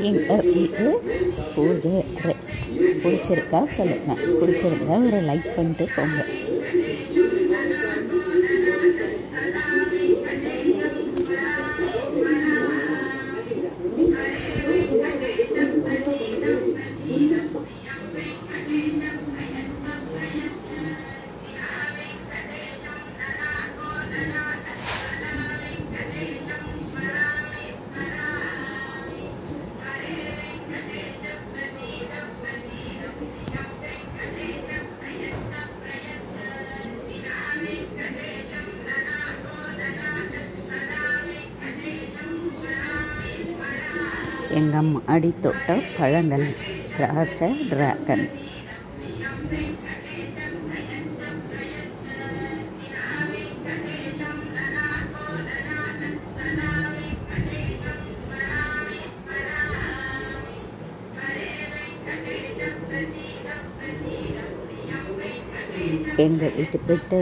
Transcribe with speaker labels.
Speaker 1: எங்கள் வீட்டு பூஜை பிடிச்சிருக்கா சொல்லுங்கள் பிடிச்சிருந்தா ஒரு லைக் பண்ணிட்டு போங்க எங்கள் மாடி பழங்கள். திராட்சை டிராகன் எங்கள் வீட்டு பெட்டு